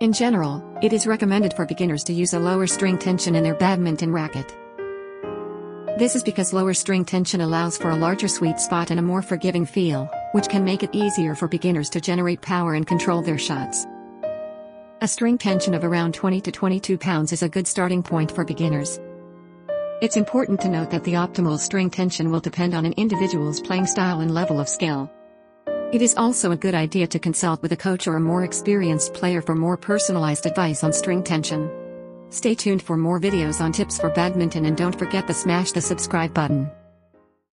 In general, it is recommended for beginners to use a lower string tension in their badminton racket. This is because lower string tension allows for a larger sweet spot and a more forgiving feel, which can make it easier for beginners to generate power and control their shots. A string tension of around 20 to 22 pounds is a good starting point for beginners. It's important to note that the optimal string tension will depend on an individual's playing style and level of skill. It is also a good idea to consult with a coach or a more experienced player for more personalized advice on string tension. Stay tuned for more videos on tips for badminton and don't forget to smash the subscribe button.